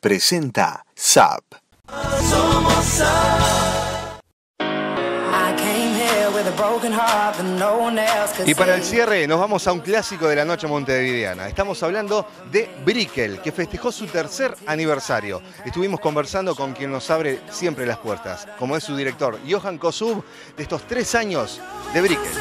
presenta SAP. Y para el cierre nos vamos a un clásico de la noche montevideana. Estamos hablando de Brickel, que festejó su tercer aniversario. Estuvimos conversando con quien nos abre siempre las puertas, como es su director, Johan Kosub, de estos tres años de Brickel.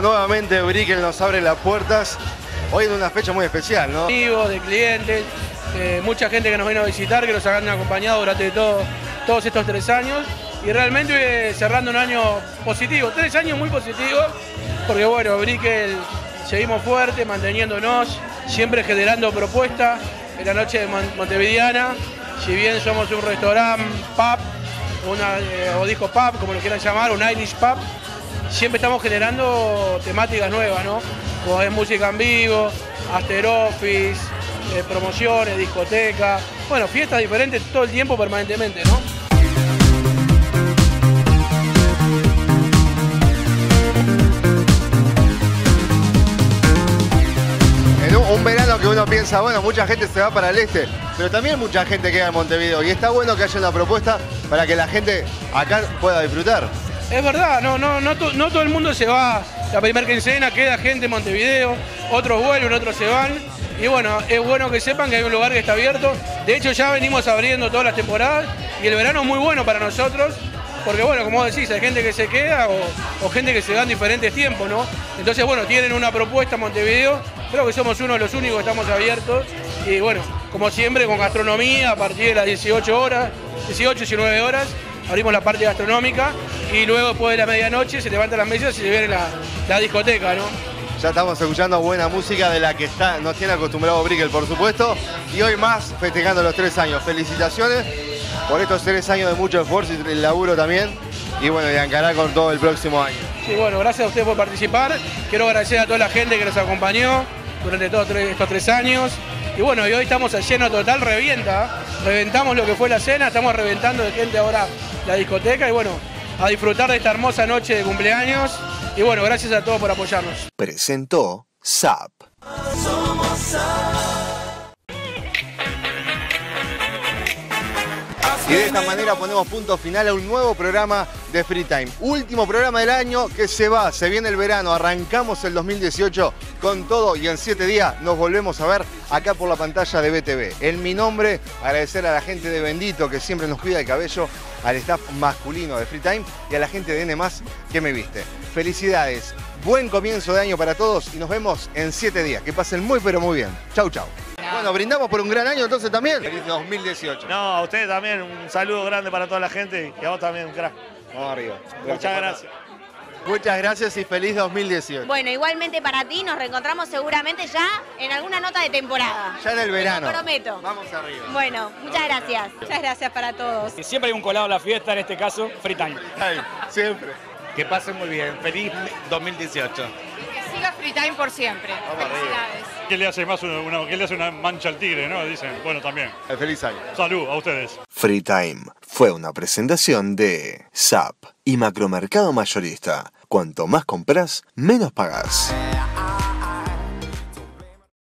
Nuevamente Brickel nos abre las puertas. Hoy en una fecha muy especial, ¿no? De clientes, eh, mucha gente que nos vino a visitar, que nos han acompañado durante todo, todos estos tres años. Y realmente eh, cerrando un año positivo, tres años muy positivos, porque bueno, Brickel seguimos fuerte, manteniéndonos, siempre generando propuestas en la noche de montevideana. Si bien somos un restaurante pub, una, eh, o disco pub, como lo quieran llamar, un Irish pub, siempre estamos generando temáticas nuevas, ¿no? Como es música en vivo, after office, eh, promociones, discoteca, bueno, fiestas diferentes todo el tiempo permanentemente, ¿no? Un verano que uno piensa, bueno, mucha gente se va para el este, pero también mucha gente queda en Montevideo y está bueno que haya una propuesta para que la gente acá pueda disfrutar. Es verdad, no, no, no, to- no todo el mundo se va la primera quincena, queda gente en Montevideo, otros vuelven, otros se van. Y bueno, es bueno que sepan que hay un lugar que está abierto. De hecho, ya venimos abriendo todas las temporadas y el verano es muy bueno para nosotros. Porque bueno, como decís, hay gente que se queda o, o gente que se da en diferentes tiempos, ¿no? Entonces, bueno, tienen una propuesta en Montevideo. Creo que somos uno de los únicos que estamos abiertos. Y bueno, como siempre, con gastronomía a partir de las 18 horas, 18, 19 horas abrimos la parte gastronómica y luego después de la medianoche se levantan las mesas y se viene la, la discoteca, ¿no? Ya estamos escuchando buena música de la que está, nos tiene acostumbrado Brickel, por supuesto. Y hoy más festejando los tres años. Felicitaciones por estos tres años de mucho esfuerzo y el laburo también. Y bueno, y a encarar con todo el próximo año. Sí, bueno, gracias a ustedes por participar. Quiero agradecer a toda la gente que nos acompañó durante todos estos tres años. Y bueno, y hoy estamos a lleno total, revienta. Reventamos lo que fue la cena, estamos reventando de gente ahora la discoteca y bueno, a disfrutar de esta hermosa noche de cumpleaños. Y bueno, gracias a todos por apoyarnos. Presentó SAP. Y de esta manera ponemos punto final a un nuevo programa de Free Time. Último programa del año que se va, se viene el verano, arrancamos el 2018 con todo y en siete días nos volvemos a ver acá por la pantalla de BTV. En mi nombre, agradecer a la gente de Bendito que siempre nos cuida el cabello, al staff masculino de Free Time y a la gente de N que me viste. Felicidades, buen comienzo de año para todos y nos vemos en siete días. Que pasen muy pero muy bien. Chau, chau. Bueno, brindamos por un gran año entonces también. Feliz 2018. No, a ustedes también un saludo grande para toda la gente y a vos también, crack. Vamos arriba. Muchas gracias. Muchas gracias y feliz 2018. Bueno, igualmente para ti nos reencontramos seguramente ya en alguna nota de temporada. Ya en el verano. Te lo prometo. Vamos arriba. Bueno, muchas gracias. Muchas gracias para todos. Siempre hay un colado en la fiesta, en este caso, free time. Ay, siempre. Que pasen muy bien. Feliz 2018. Que siga Free Time por siempre. Felicidades. ¿Qué le hace más una, una- qué le hace una mancha al tigre, no? Dicen, bueno, también. El feliz año. Salud a ustedes. Free Time fue una presentación de SAP y Macromercado Mayorista. Cuanto más compras, menos pagas.